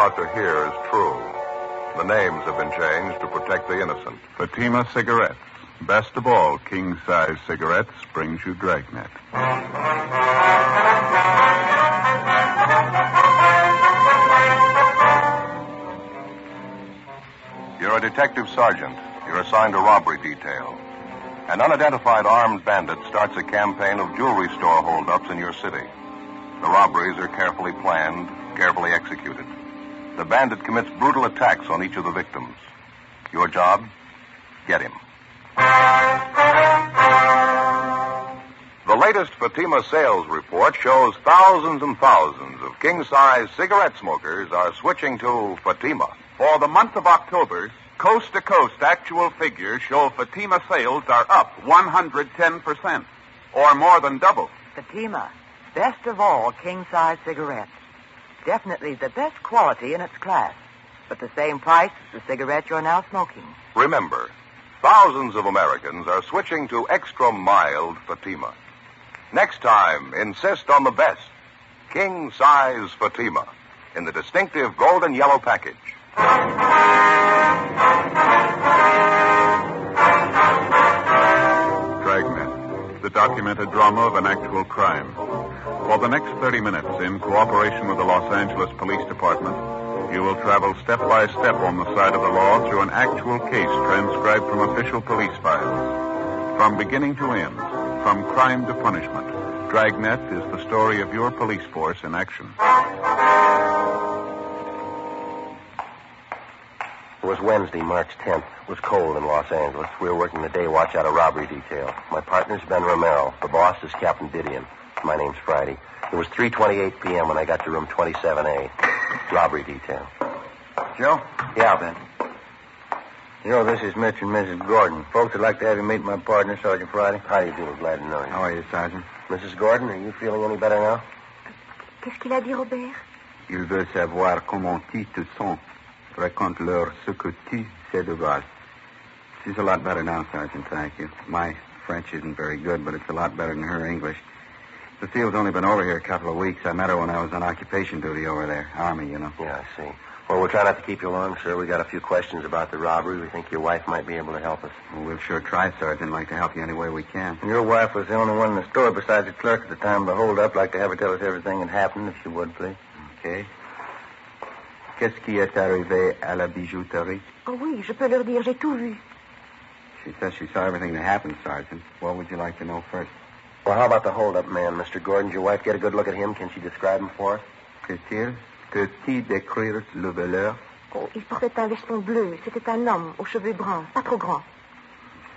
about to hear is true. The names have been changed to protect the innocent. Fatima Cigarettes. Best of all, king size cigarettes brings you Dragnet. You're a detective sergeant. You're assigned a robbery detail. An unidentified armed bandit starts a campaign of jewelry store holdups in your city. The robberies are carefully planned, carefully executed. The bandit commits brutal attacks on each of the victims. Your job? Get him. The latest Fatima sales report shows thousands and thousands of king size cigarette smokers are switching to Fatima. For the month of October, coast to coast actual figures show Fatima sales are up 110%, or more than double. Fatima, best of all king size cigarettes. Definitely the best quality in its class, but the same price as the cigarette you're now smoking. Remember, thousands of Americans are switching to extra mild Fatima. Next time, insist on the best king size Fatima in the distinctive golden yellow package. Dragnet, the documented drama of an actual crime. For the next 30 minutes, in cooperation with the Los Angeles Police Department, you will travel step by step on the side of the law through an actual case transcribed from official police files. From beginning to end, from crime to punishment, Dragnet is the story of your police force in action. It was Wednesday, March 10th. It was cold in Los Angeles. We were working the day watch out of robbery detail. My partner's Ben Romero. The boss is Captain Didion. My name's Friday. It was 3.28 p.m. when I got to room 27A. Robbery detail. Joe? Yeah, Ben. You know, this is Mitch and Mrs. Gordon. Folks would like to have you meet my partner, Sergeant Friday. How do you do? Glad to know you. How are you, Sergeant? Mrs. Gordon, are you feeling any better now? Qu'est-ce qu'il a dit, Robert Il veut savoir comment tu te sens. Raconte-leur ce que tu sais de Val. She's a lot better now, Sergeant, thank you. My French isn't very good, but it's a lot better than her English. Cecile's only been over here a couple of weeks. I met her when I was on occupation duty over there. Army, you know. Yeah, I see. Well, we'll try not to keep you long, sir. We got a few questions about the robbery. We think your wife might be able to help us. Well, we'll sure try, Sergeant. Like to help you any way we can. Your wife was the only one in the store besides the clerk at the time of the holdup. Like to have her tell us everything that happened, if she would, please. Okay. Qu'est-ce qui est arrivé à la bijouterie? Oh oui, je peux leur dire, j'ai tout vu. She says she saw everything that happened, Sergeant. What would you like to know first? Well, how about the holdup man, Mr. Gordon? Did your wife get a good look at him? Can she describe him for us? Cécile, peux-tu décrire le voleur? Oh, il portait un veston bleu. C'était un homme aux cheveux bruns, pas trop grands.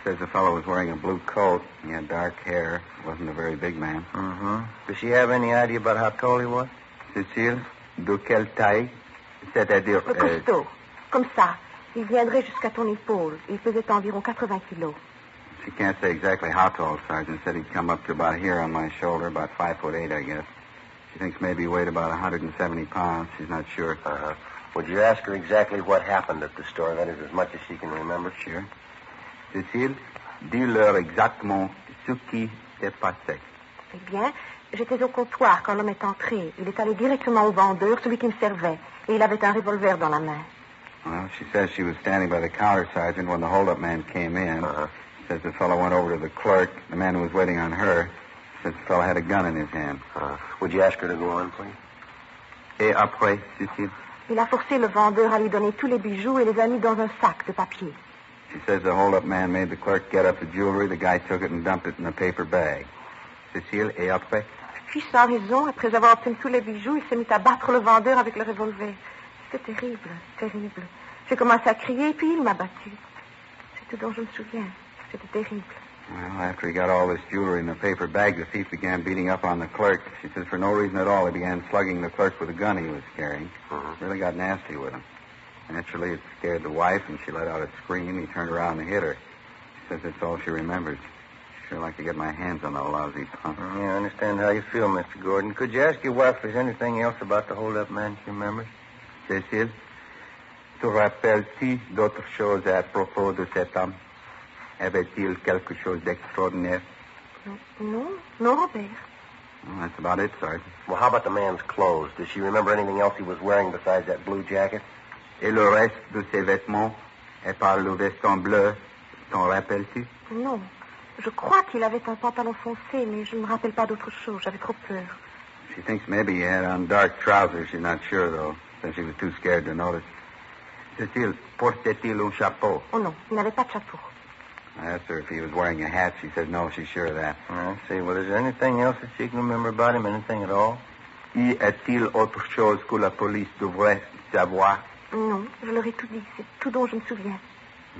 Says the fellow was wearing a blue coat. He had dark hair. Wasn't a very big man. Mm-hmm. Does she have any idea about how tall he was? Cécile, de quelle taille? C'est-à-dire... Euh, costaud. Comme ça. Il viendrait jusqu'à ton épaule. Il pesait environ 80 kilos. She can't say exactly how tall, Sergeant. Said he'd come up to about here on my shoulder, about five foot eight, I guess. She thinks maybe he weighed about 170 pounds. She's not sure. Uh-huh. Would you ask her exactly what happened at the store? That is as much as she can remember. Sure. Cécile, dis-leur exactement ce qui s'est passé. Eh bien, j'étais au comptoir quand l'homme est entré. Il est allé directement au vendeur, celui qui me servait, et il avait un revolver dans la main. Well, she says she was standing by the counter, Sergeant, when the holdup man came in. Uh-huh. Says the fellow went over to the clerk, the man who was waiting on her. Says the fellow had a gun in his hand. Uh, would you ask her to go on, please? Et après, Cécile? Il a forcé le vendeur à lui donner tous les bijoux et les a mis dans un sac de papier. She says the holdup man made the clerk get up the jewelry. The guy took it and dumped it in a paper bag. Cécile, et après? Puis, sans raison, après avoir obtenu tous les bijoux, il s'est mis à battre le vendeur avec le revolver. C'était terrible, terrible. J'ai commencé à crier, puis il m'a battu. C'est tout dont je me souviens. C'était terrible. Well, after he got all this jewelry in the paper bag, the thief began beating up on the clerk. She says for no reason at all, he began slugging the clerk with a gun he was carrying. Uh-huh. Really got nasty with him. Naturally, it scared the wife, and she let out a scream. He turned around and hit her. She says that's all she remembers. Sure like to get my hands on that lousy punk. Yeah, I understand how you feel, Mr. Gordon. Could you ask your wife if there's anything else about the hold-up man she remembers? Cécile, te rappelles-tu d'autres choses à propos de cet homme? Avait-il quelque chose d'extraordinaire? Non, non, non, Robert. Well, that's about it, Sergeant. Well, how about the man's clothes? Does she remember anything else he was wearing besides that blue jacket? Et le reste de ses vêtements, et par le veston bleu, t'en rappelles-tu? Non. Je crois qu'il avait un pantalon foncé, mais je ne me rappelle pas d'autre chose. J'avais trop peur. She thinks maybe he had on dark trousers. She's not sure, though, since she was too scared to notice. Cecile, portait-il un chapeau? Oh non, il n'avait pas de chapeau. I asked her if he was wearing a hat. She said no, she's sure of that. I see. Well, is there anything else that she can remember about him? Anything at all? Y a-t-il autre chose que la police devrait savoir? Non, je leur ai tout dit. C'est tout dont je me souviens.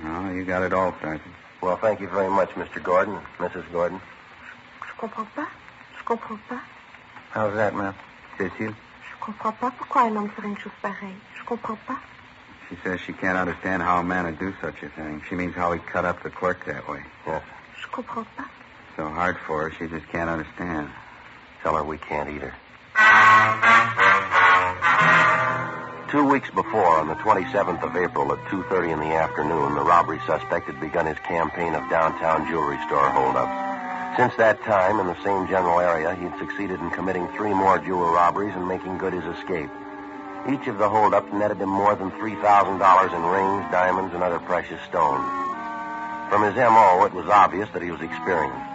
No, you got it all, Sergeant. Well, thank you very much, Mr. Gordon, Mrs. Gordon. Je comprends pas. Je comprends pas. How's that, ma'am? Cecile? Je comprends pas pourquoi un homme ferait une chose pareille. Je comprends pas. She says she can't understand how a man would do such a thing. She means how he cut up the clerk that way. Yes. Je comprends pas. So hard for her, she just can't understand. Tell her we can't either. Two weeks before, on the 27th of April at 2.30 in the afternoon, the robbery suspect had begun his campaign of downtown jewelry store holdups. Since that time, in the same general area, he'd succeeded in committing three more jewel robberies and making good his escape. Each of the holdups netted him more than $3,000 in rings, diamonds, and other precious stones. From his M.O., it was obvious that he was experienced.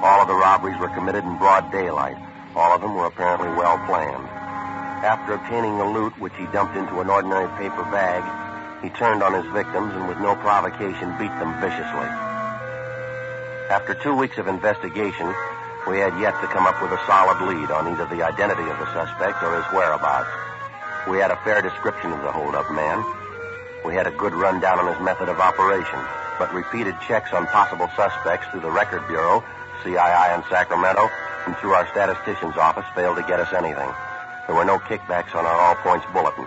All of the robberies were committed in broad daylight. All of them were apparently well planned. After obtaining the loot, which he dumped into an ordinary paper bag, he turned on his victims and with no provocation beat them viciously. After two weeks of investigation, we had yet to come up with a solid lead on either the identity of the suspect or his whereabouts. We had a fair description of the holdup man. We had a good rundown on his method of operation, but repeated checks on possible suspects through the Record Bureau, CII in Sacramento, and through our statistician's office failed to get us anything. There were no kickbacks on our all points bulletin.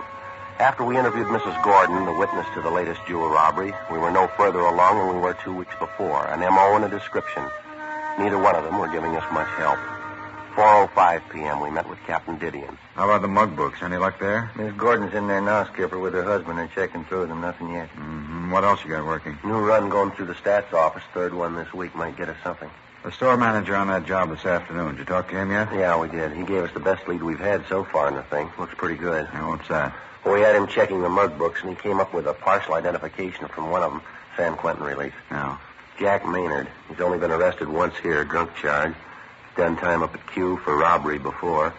After we interviewed Mrs. Gordon, the witness to the latest jewel robbery, we were no further along than we were two weeks before. An MO and a description. Neither one of them were giving us much help. 4.05 p.m., we met with Captain Didion. How about the mug books? Any luck there? Miss Gordon's in there now, Skipper, with her husband. They're checking through them. Nothing yet. Mm-hmm. What else you got working? New run going through the stats office. Third one this week might get us something. The store manager on that job this afternoon. Did you talk to him yet? Yeah, we did. He gave us the best lead we've had so far in the thing. Looks pretty good. Yeah, what's that? Well, we had him checking the mug books, and he came up with a partial identification from one of them, San Quentin release. No. Jack Maynard. He's only been arrested once here, drunk charge. Done time up at Q for robbery before.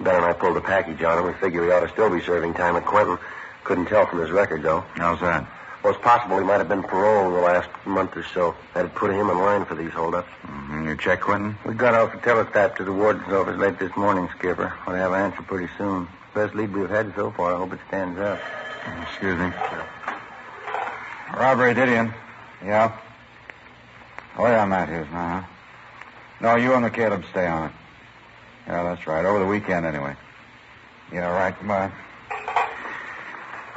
Ben and I pulled a package on him. We figure he ought to still be serving time at Quentin. Couldn't tell from his record, though. How's that? Well, it's possible he might have been paroled in the last month or so. That'd put him in line for these holdups. Mm-hmm. You check Quentin? We got off the teletype to the warden's office late this morning, Skipper. We'll have an answer pretty soon. Best lead we've had so far. I hope it stands up. Excuse me. Robbery, Didion. Yeah? Oh, yeah, Matthews now, huh? No, you and McCaleb stay on it. Yeah, that's right. Over the weekend, anyway. Yeah, right. Goodbye.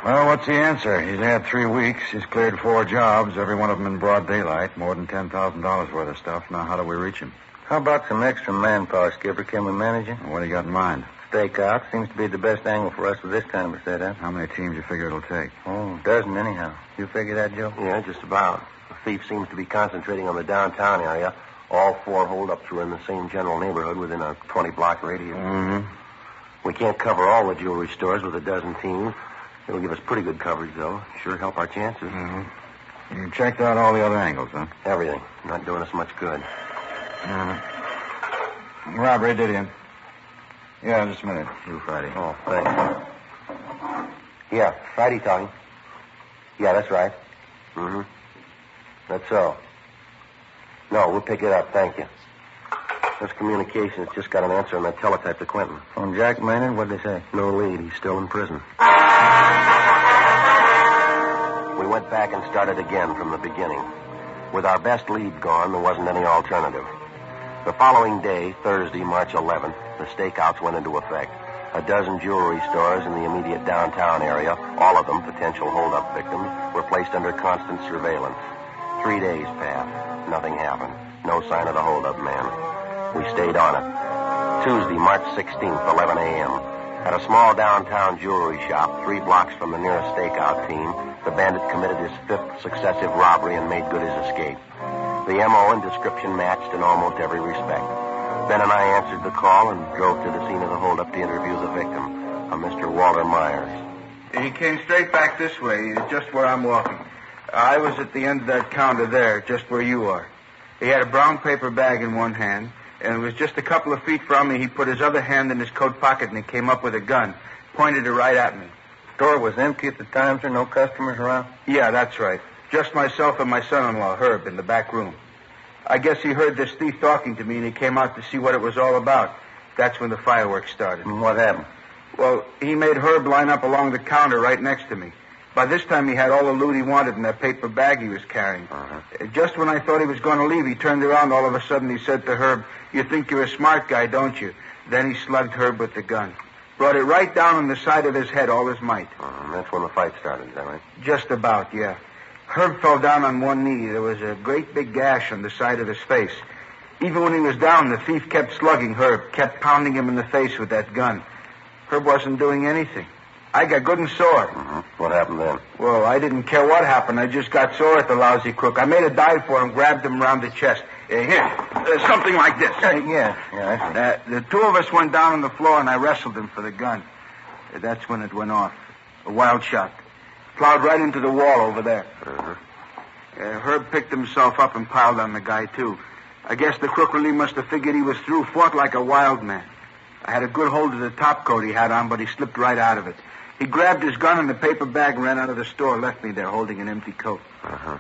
Well, what's the answer? He's had three weeks. He's cleared four jobs, every one of them in broad daylight. More than $10,000 worth of stuff. Now, how do we reach him? How about some extra manpower, Skipper? Can we manage it? What do you got in mind? Stakeout seems to be the best angle for us with this kind of a setup. How many teams do you figure it'll take? Oh, a dozen anyhow. You figure that, Joe? Yeah, just about. The thief seems to be concentrating on the downtown area. All four holdups were in the same general neighborhood within a 20-block radius. Mm-hmm. We can't cover all the jewelry stores with a dozen teams. It'll give us pretty good coverage, though. Sure help our chances. Mm-hmm. You checked out all the other angles, huh? Everything. Not doing us much good. Mm-hmm. Robbery, Didion. Yeah, just a minute. You, Friday. Oh, thanks. Yeah, Friday talking. Yeah, that's right. Mm-hmm. That's so. No, we'll pick it up. Thank you. This communications just got an answer on that teletype to Quentin. On Jack Maynard, what'd they say? No lead. He's still in prison. We went back and started again from the beginning. With our best lead gone, there wasn't any alternative. The following day, Thursday, March 11th, the stakeouts went into effect. A dozen jewelry stores in the immediate downtown area, all of them potential holdup victims, were placed under constant surveillance. Three days passed. Nothing happened. No sign of the holdup man. We stayed on it. Tuesday, March 16th, 11 a.m. At a small downtown jewelry shop, three blocks from the nearest stakeout team, the bandit committed his fifth successive robbery and made good his escape. The MO and description matched in almost every respect. Ben and I answered the call and drove to the scene of the holdup to interview the victim, a Mr. Walter Myers. He came straight back this way, just where I'm walking. I was at the end of that counter there, just where you are. He had a brown paper bag in one hand, and it was just a couple of feet from me. He put his other hand in his coat pocket and he came up with a gun, pointed it right at me. Store was empty at the time, sir. No customers around. Yeah, that's right. Just myself and my son-in-law, Herb, in the back room. I guess he heard this thief talking to me and he came out to see what it was all about. That's when the fireworks started. And what happened? Well, he made Herb line up along the counter right next to me. By this time, he had all the loot he wanted in that paper bag he was carrying. Uh, Just when I thought he was going to leave, he turned around. All of a sudden, he said to Herb, You think you're a smart guy, don't you? Then he slugged Herb with the gun. Brought it right down on the side of his head, all his might. Uh, that's when the fight started, is that right? Just about, yeah. Herb fell down on one knee. There was a great big gash on the side of his face. Even when he was down, the thief kept slugging Herb, kept pounding him in the face with that gun. Herb wasn't doing anything. I got good and sore. Mm-hmm. What happened then? Well, I didn't care what happened. I just got sore at the lousy crook. I made a dive for him, grabbed him around the chest. Uh, here, uh, something like this. Uh, yeah, yeah. Uh, the two of us went down on the floor, and I wrestled him for the gun. That's when it went off. A wild shot. Plowed right into the wall over there. Uh-huh. Uh, Herb picked himself up and piled on the guy, too. I guess the crook really must have figured he was through, fought like a wild man. I had a good hold of the top coat he had on, but he slipped right out of it. He grabbed his gun and the paper bag ran out of the store, left me there holding an empty coat. Uh-huh.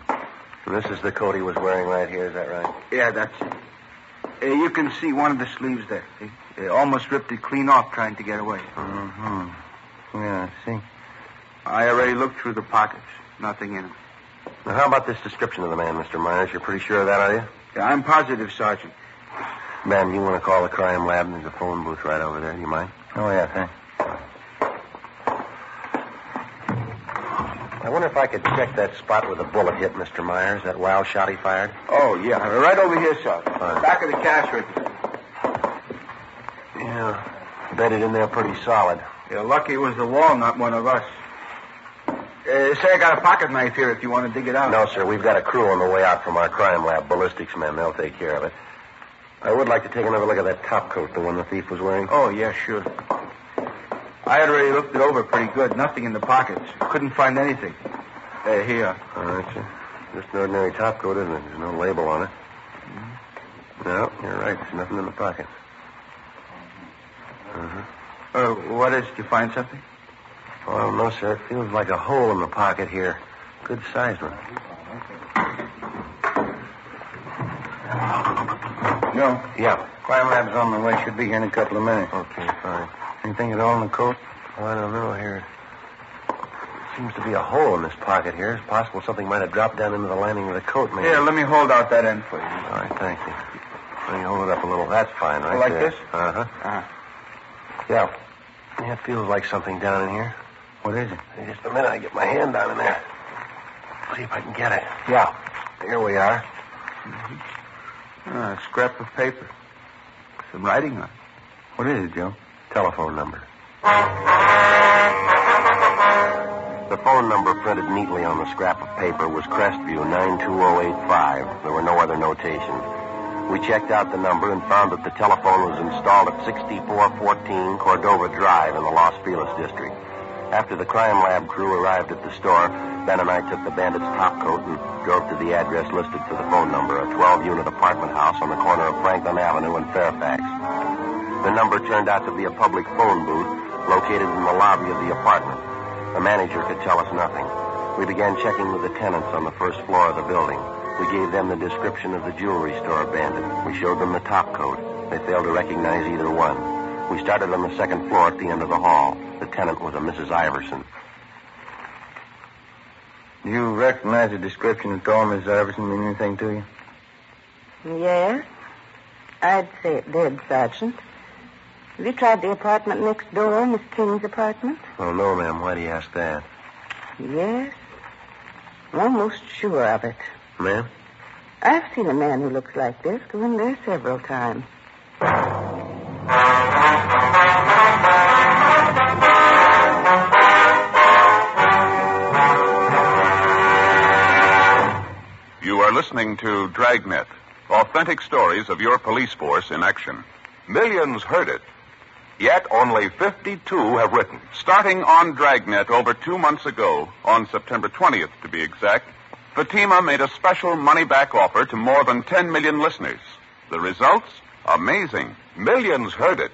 And this is the coat he was wearing right here, is that right? Yeah, that's it. Uh, you can see one of the sleeves there. See? They almost ripped it clean off trying to get away. Mm-hmm. Yeah, I see. I already looked through the pockets. Nothing in them. Now, how about this description of the man, Mr. Myers? You're pretty sure of that, are you? Yeah, I'm positive, Sergeant. Ben, you want to call the crime lab? There's a phone booth right over there. You mind? Oh, yeah, thanks. I wonder if I could check that spot where the bullet hit Mr. Myers, that wild shot he fired. Oh, yeah. Right over here, sir. Fine. Back of the cash register. Yeah. Bedded in there pretty solid. You're lucky it was the wall, not one of us. Uh, say I got a pocket knife here if you want to dig it out. No, sir. We've got a crew on the way out from our crime lab, ballistics men. They'll take care of it. I would like to take another look at that top coat, the one the thief was wearing. Oh, yeah, sure. I had already looked it over pretty good. Nothing in the pockets. Couldn't find anything. Hey, here. All right, sir. Just an ordinary top coat, isn't it? There's no label on it. No, you're right. There's nothing in the pockets. Uh-huh. Uh, what is? Did you find something? Oh, no, sir. It feels like a hole in the pocket here. Good sized one. No. Yeah. Crime lab's on the way. Should be here in a couple of minutes. Okay, fine. Anything at all in the coat? Oh, I don't know here. Seems to be a hole in this pocket here. It's possible something might have dropped down into the lining of the coat, maybe. Here, let me hold out that end for you. All right, thank you. Let me hold it up a little. That's fine, right Like there. this? Uh-huh. Uh-huh. Yeah. Yeah, it feels like something down in here. What is it? Hey, Just a minute, I get my hand down in there. See if I can get it. Yeah. Here we are. Ah, a scrap of paper. Some writing on it. What is it, Joe? Telephone number. The phone number printed neatly on the scrap of paper was Crestview 92085. There were no other notations. We checked out the number and found that the telephone was installed at 6414 Cordova Drive in the Los Feliz district. After the crime lab crew arrived at the store, Ben and I took the bandit's top coat and drove to the address listed for the phone number, a 12-unit apartment house on the corner of Franklin Avenue in Fairfax. The number turned out to be a public phone booth located in the lobby of the apartment. The manager could tell us nothing. We began checking with the tenants on the first floor of the building. We gave them the description of the jewelry store bandit. We showed them the top coat. They failed to recognize either one. We started on the second floor at the end of the hall. The tenant was a Mrs. Iverson. Do you recognize the description at all, Miss Iverson? Mean anything to you? Yes. I'd say it did, Sergeant. Have you tried the apartment next door, Miss King's apartment? Oh, no, ma'am. Why do you ask that? Yes. Almost sure of it. Ma'am? I've seen a man who looks like this go in there several times. You are listening to Dragnet, authentic stories of your police force in action. Millions heard it. Yet only 52 have written. Starting on Dragnet over two months ago, on September 20th to be exact, Fatima made a special money back offer to more than 10 million listeners. The results? Amazing. Millions heard it.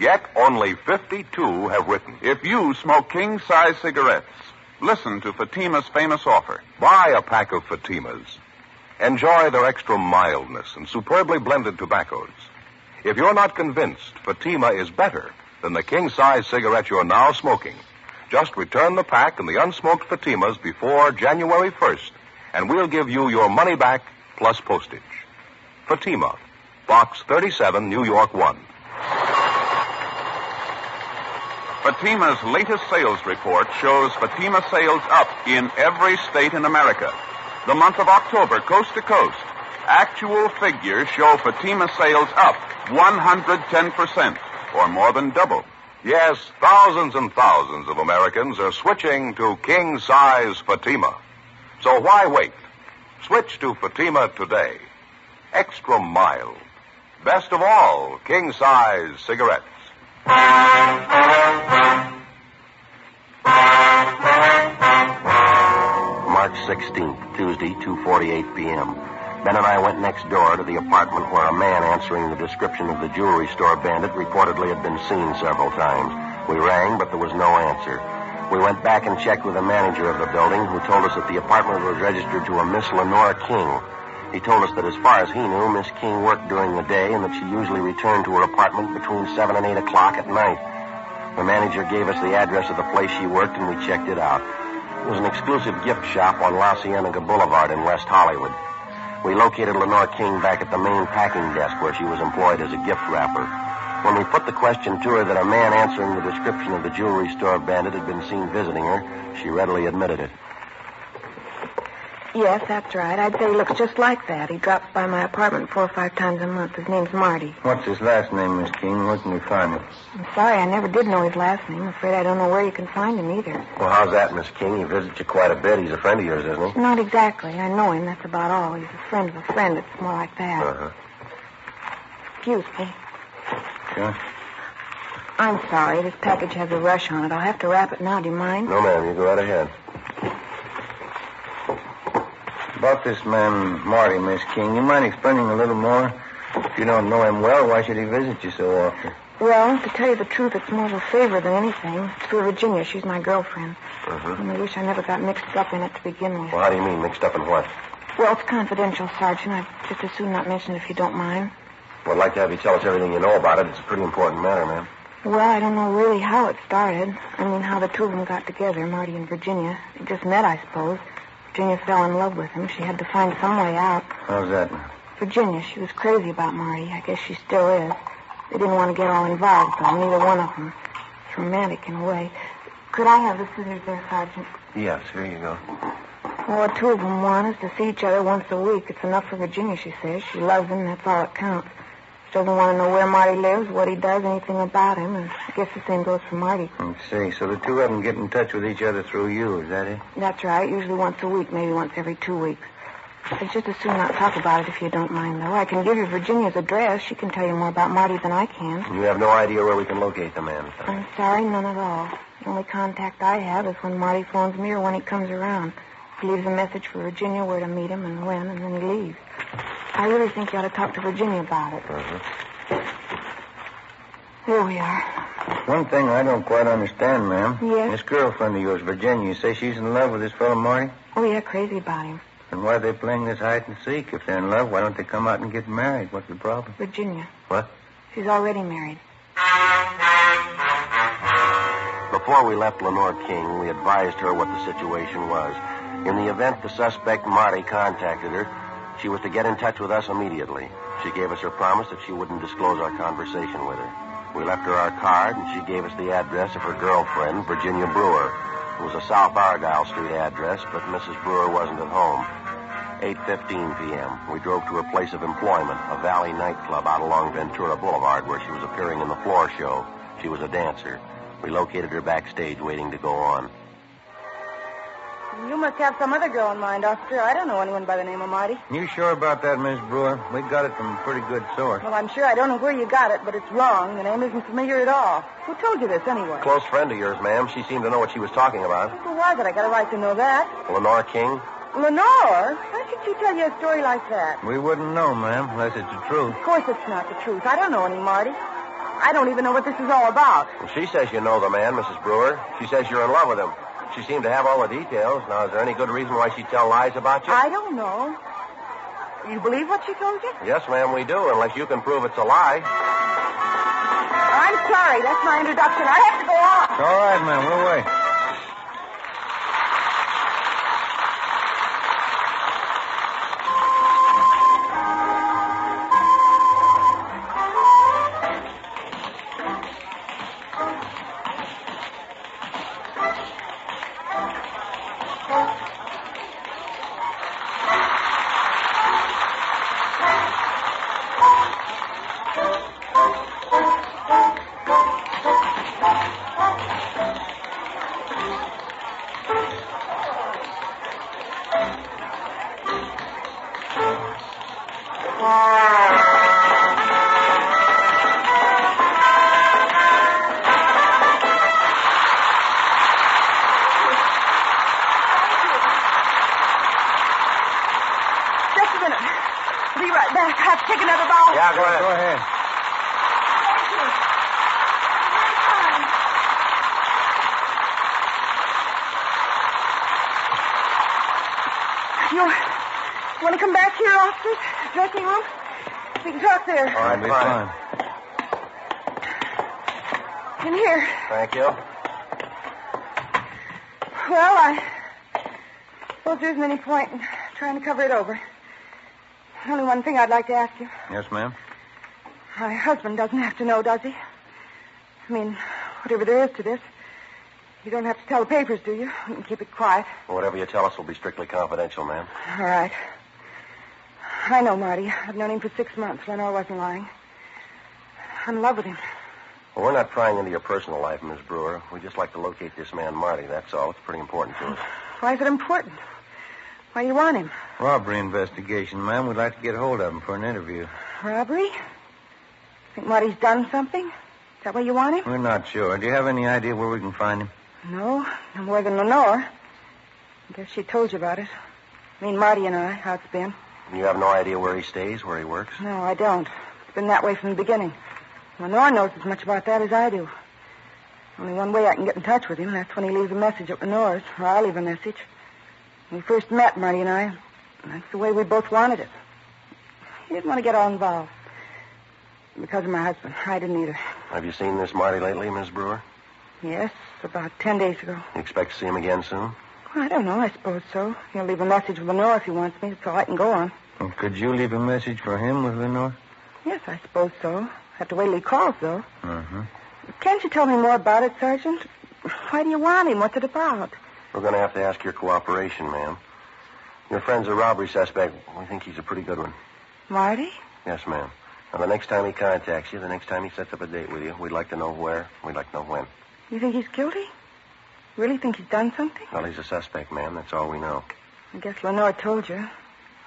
Yet only 52 have written. If you smoke king size cigarettes, listen to Fatima's famous offer. Buy a pack of Fatimas. Enjoy their extra mildness and superbly blended tobaccos. If you're not convinced Fatima is better than the king size cigarette you're now smoking, just return the pack and the unsmoked Fatimas before January 1st, and we'll give you your money back plus postage. Fatima, Box 37, New York 1. Fatima's latest sales report shows Fatima sales up in every state in America. The month of October, coast to coast. Actual figures show Fatima sales up 110%, or more than double. Yes, thousands and thousands of Americans are switching to king size Fatima. So why wait? Switch to Fatima today. Extra mild. Best of all, king size cigarettes. March 16th, Tuesday, 2.48 p.m. Ben and I went next door to the apartment where a man answering the description of the jewelry store bandit reportedly had been seen several times. We rang, but there was no answer. We went back and checked with the manager of the building, who told us that the apartment was registered to a Miss Lenora King. He told us that as far as he knew, Miss King worked during the day and that she usually returned to her apartment between 7 and 8 o'clock at night. The manager gave us the address of the place she worked, and we checked it out. It was an exclusive gift shop on La Cienega Boulevard in West Hollywood. We located Lenore King back at the main packing desk where she was employed as a gift wrapper. When we put the question to her that a man answering the description of the jewelry store bandit had been seen visiting her, she readily admitted it. Yes, that's right. I'd say he looks just like that. He drops by my apartment four or five times a month. His name's Marty. What's his last name, Miss King? Where can we find him? I'm sorry, I never did know his last name. I'm afraid I don't know where you can find him either. Well, how's that, Miss King? He visits you quite a bit. He's a friend of yours, isn't he? Not exactly. I know him. That's about all. He's a friend of a friend. It's more like that. Uh-huh. Excuse me. Sure. I'm sorry. This package has a rush on it. I'll have to wrap it now. Do you mind? No, ma'am. You go right ahead. About this man, Marty, Miss King, you mind explaining a little more? If you don't know him well, why should he visit you so often? Well, to tell you the truth, it's more of a favor than anything. It's for Virginia. She's my girlfriend. Uh-huh. And I wish I never got mixed up in it to begin with. Well, how do you mean? Mixed up in what? Well, it's confidential, Sergeant. I'd just as soon not mention it if you don't mind. Well, I'd like to have you tell us everything you know about it. It's a pretty important matter, ma'am. Well, I don't know really how it started. I mean, how the two of them got together, Marty and Virginia. They just met, I suppose. Virginia fell in love with him. She had to find some way out. How's that? Virginia, she was crazy about Marty. I guess she still is. They didn't want to get all involved, though, neither one of them. It's romantic in a way. Could I have the scissors there, Sergeant? Yes, here you go. Well, the two of them want us to see each other once a week. It's enough for Virginia, she says. She loves him, that's all that counts. Doesn't want to know where Marty lives, what he does, anything about him, and I guess the same goes for Marty. I see. So the two of them get in touch with each other through you, is that it? That's right, usually once a week, maybe once every two weeks. I'd just as soon not talk about it if you don't mind, though. I can give you Virginia's address. She can tell you more about Marty than I can. You have no idea where we can locate the man. son. I'm sorry, none at all. The only contact I have is when Marty phones me or when he comes around. He leaves a message for Virginia where to meet him and when, and then he leaves. I really think you ought to talk to Virginia about it. Uh-huh. Here we are. One thing I don't quite understand, ma'am. Yes? This girlfriend of yours, Virginia, you say she's in love with this fellow Marty? Oh, yeah, crazy about him. And why are they playing this hide and seek? If they're in love, why don't they come out and get married? What's the problem? Virginia. What? She's already married. Before we left Lenore King, we advised her what the situation was. In the event the suspect, Marty, contacted her, she was to get in touch with us immediately. She gave us her promise that she wouldn't disclose our conversation with her. We left her our card, and she gave us the address of her girlfriend, Virginia Brewer. It was a South Argyle Street address, but Mrs. Brewer wasn't at home. 8.15 p.m. We drove to her place of employment, a Valley nightclub out along Ventura Boulevard where she was appearing in the floor show. She was a dancer. We located her backstage waiting to go on. You must have some other girl in mind, officer. I don't know anyone by the name of Marty. You sure about that, Miss Brewer? We got it from a pretty good source. Well, I'm sure I don't know where you got it, but it's wrong. The name isn't familiar at all. Who told you this, anyway? Close friend of yours, ma'am. She seemed to know what she was talking about. Who was it? I got a right to know that. Lenore King. Lenore? Why should she tell you a story like that? We wouldn't know, ma'am, unless it's the truth. Of course it's not the truth. I don't know any Marty. I don't even know what this is all about. Well, she says you know the man, Mrs. Brewer. She says you're in love with him. She seemed to have all the details. Now, is there any good reason why she'd tell lies about you? I don't know. You believe what she told you? Yes, ma'am, we do, unless you can prove it's a lie. I'm sorry. That's my introduction. I have to go on. All right, ma'am, we'll wait. You want to come back here, officers? Dressing room? We can talk there. All right, be fine. fine. In here. Thank you. Well, I suppose there isn't any point in trying to cover it over. Only one thing I'd like to ask you. Yes, ma'am. My husband doesn't have to know, does he? I mean, whatever there is to this. You don't have to tell the papers, do you? You can keep it quiet. Whatever you tell us will be strictly confidential, ma'am. All right. I know Marty. I've known him for six months. I know I wasn't lying. I'm in love with him. Well, we're not prying into your personal life, Miss Brewer. We just like to locate this man, Marty. That's all. It's pretty important to us. Why is it important? Why do you want him? Robbery investigation, ma'am. We'd like to get hold of him for an interview. Robbery? Think Marty's done something? Is that why you want him? We're not sure. Do you have any idea where we can find him? No, no more than Lenore. I guess she told you about it. I mean, Marty and I, how it's been. You have no idea where he stays, where he works? No, I don't. It's been that way from the beginning. Lenore knows as much about that as I do. Only one way I can get in touch with him, and that's when he leaves a message at Lenore's, or I leave a message. When we first met, Marty and I, that's the way we both wanted it. He didn't want to get all involved. Because of my husband. I didn't either. Have you seen this Marty lately, Miss Brewer? Yes, about ten days ago. You expect to see him again soon? Well, I don't know. I suppose so. He'll leave a message with Lenore if he wants me. That's all I can go on. Well, could you leave a message for him with Lenore? Yes, I suppose so. Have to wait till he calls, though. Uh-huh. Can't you tell me more about it, Sergeant? Why do you want him? What's it about? We're going to have to ask your cooperation, ma'am. Your friend's a robbery suspect. We think he's a pretty good one. Marty? Yes, ma'am. Now, the next time he contacts you, the next time he sets up a date with you, we'd like to know where, we'd like to know when. You think he's guilty? Really think he's done something? Well, he's a suspect, ma'am. That's all we know. I guess Lenore told you.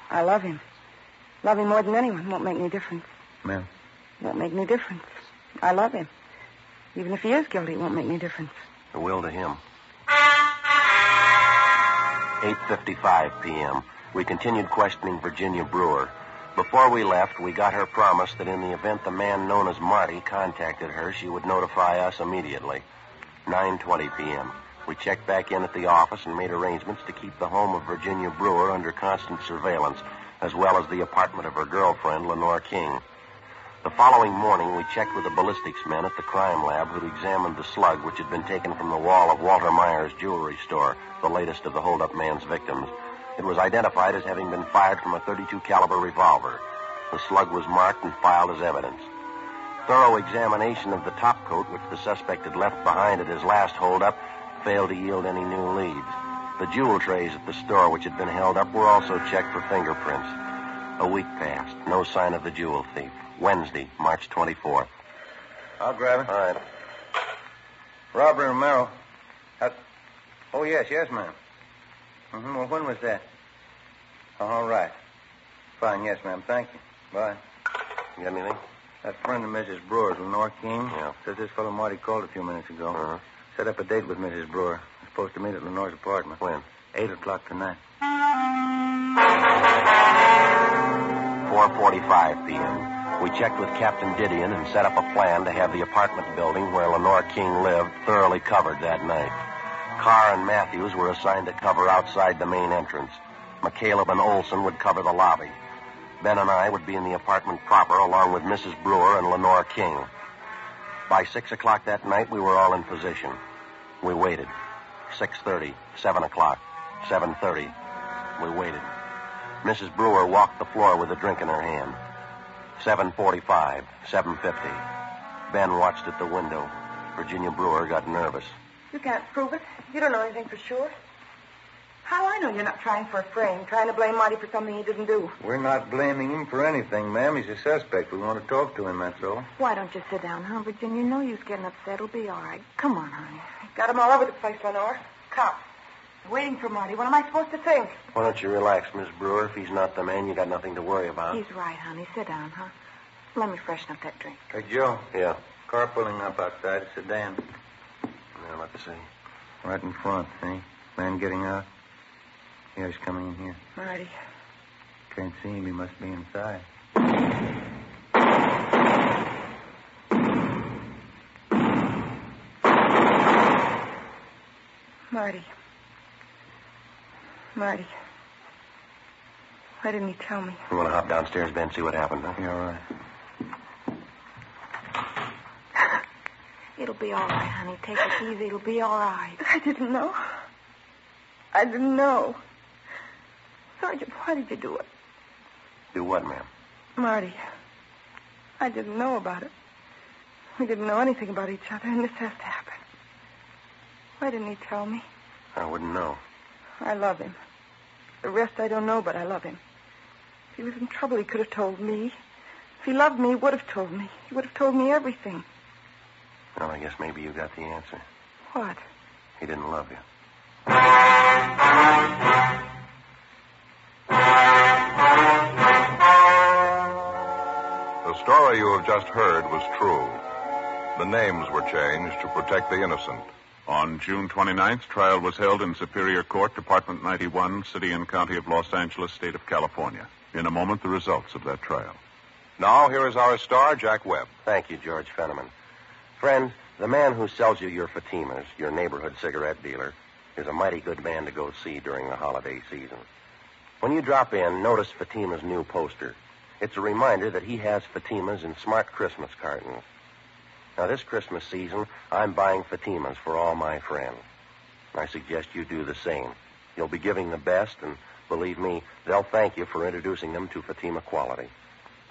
I love him. Love him more than anyone. Won't make any difference. Ma'am. Won't make any difference. I love him. Even if he is guilty, it won't make any difference. The will to him. 8.55 p.m. We continued questioning Virginia Brewer. Before we left, we got her promise that in the event the man known as Marty contacted her, she would notify us immediately. 9.20 p.m. We checked back in at the office and made arrangements to keep the home of Virginia Brewer under constant surveillance, as well as the apartment of her girlfriend, Lenore King. The following morning, we checked with the ballistics men at the crime lab who'd examined the slug which had been taken from the wall of Walter Myers' jewelry store, the latest of the holdup man's victims. It was identified as having been fired from a 32 caliber revolver. The slug was marked and filed as evidence. Thorough examination of the top coat which the suspect had left behind at his last holdup failed to yield any new leads. The jewel trays at the store which had been held up were also checked for fingerprints. A week passed. No sign of the jewel thief. Wednesday, March 24th. I'll grab it. All right. Robbery Romero. Uh, oh, yes, yes, ma'am. Mm-hmm. Well, when was that? All right. Fine, yes, ma'am. Thank you. Bye. You got anything? That friend of Mrs. Brewer's, Lenore King, Yeah. says this fellow Marty called a few minutes ago. Uh-huh. Set up a date with Mrs. Brewer. Supposed to meet at Lenore's apartment. When? Eight o'clock tonight. 4.45 p.m. We checked with Captain Didion and set up a plan to have the apartment building where Lenore King lived thoroughly covered that night. Carr and Matthews were assigned to cover outside the main entrance. McCaleb and Olson would cover the lobby. Ben and I would be in the apartment proper along with Mrs. Brewer and Lenore King. By 6 o'clock that night, we were all in position. We waited. 6.30, 7 o'clock, 7.30. We waited. Mrs. Brewer walked the floor with a drink in her hand. 7.45, 7.50. Ben watched at the window. Virginia Brewer got nervous. You can't prove it. You don't know anything for sure. How I know you're not trying for a frame, trying to blame Marty for something he didn't do? We're not blaming him for anything, ma'am. He's a suspect. We want to talk to him, that's all. Why don't you sit down, huh, Virginia? No use getting upset. It'll be all right. Come on, honey. Got him all over the place, Lenore. Cops. Waiting for Marty. What am I supposed to think? Why don't you relax, Miss Brewer? If he's not the man, you got nothing to worry about. He's right, honey. Sit down, huh? Let me freshen up that drink. Hey, Joe. Yeah. Car pulling up outside. A sedan. Yeah, let's see. Right in front, see? Man getting out. Yeah, he's coming in here. Marty. Can't see him. He must be inside. Marty. Marty. Why didn't he tell me? You want to hop downstairs, Ben, see what happened, huh? Yeah, all right. It'll be all right, honey. Take it easy. It'll be all right. I didn't know. I didn't know. Sergeant, why did you do it? Do what, ma'am? Marty, I didn't know about it. We didn't know anything about each other, and this has to happen. Why didn't he tell me? I wouldn't know. I love him. The rest I don't know, but I love him. If he was in trouble, he could have told me. If he loved me, he would have told me. He would have told me everything. Well, I guess maybe you got the answer. What? He didn't love you. The story you have just heard was true. The names were changed to protect the innocent. On June 29th, trial was held in Superior Court, Department 91, City and County of Los Angeles, State of California. In a moment, the results of that trial. Now, here is our star, Jack Webb. Thank you, George Fenneman. Friend, the man who sells you your Fatimas, your neighborhood cigarette dealer, is a mighty good man to go see during the holiday season. When you drop in, notice Fatima's new poster. It's a reminder that he has Fatimas in smart Christmas cartons. Now, this Christmas season, I'm buying Fatimas for all my friends. I suggest you do the same. You'll be giving the best, and believe me, they'll thank you for introducing them to Fatima quality.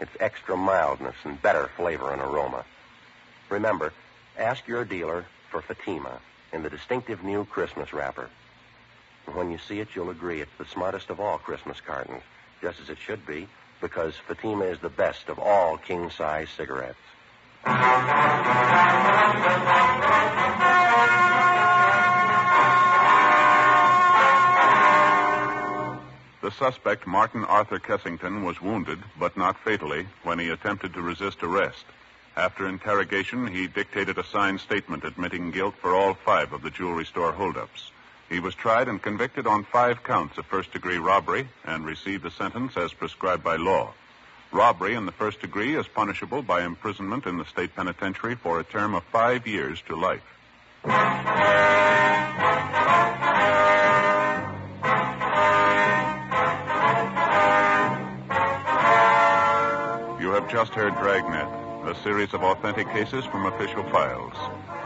It's extra mildness and better flavor and aroma. Remember, ask your dealer for Fatima in the distinctive new Christmas wrapper. When you see it, you'll agree it's the smartest of all Christmas cartons, just as it should be, because Fatima is the best of all king size cigarettes. The suspect, Martin Arthur Kessington, was wounded, but not fatally, when he attempted to resist arrest. After interrogation, he dictated a signed statement admitting guilt for all five of the jewelry store holdups. He was tried and convicted on five counts of first degree robbery and received a sentence as prescribed by law. Robbery in the first degree is punishable by imprisonment in the state penitentiary for a term of five years to life. You have just heard Dragnet, a series of authentic cases from official files.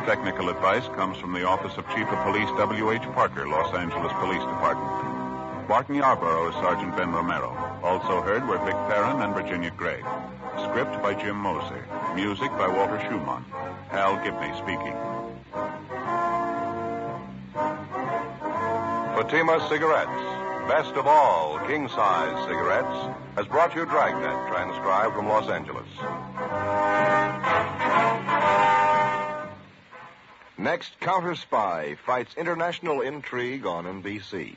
Technical advice comes from the Office of Chief of Police W.H. Parker, Los Angeles Police Department. Barton Yarborough is Sergeant Ben Romero. Also heard were Vic Perrin and Virginia Gregg. Script by Jim Moser. Music by Walter Schumann. Hal Gibney speaking. Fatima Cigarettes, best of all king size cigarettes, has brought you Dragnet, transcribed from Los Angeles. Next, Counter Spy fights international intrigue on NBC.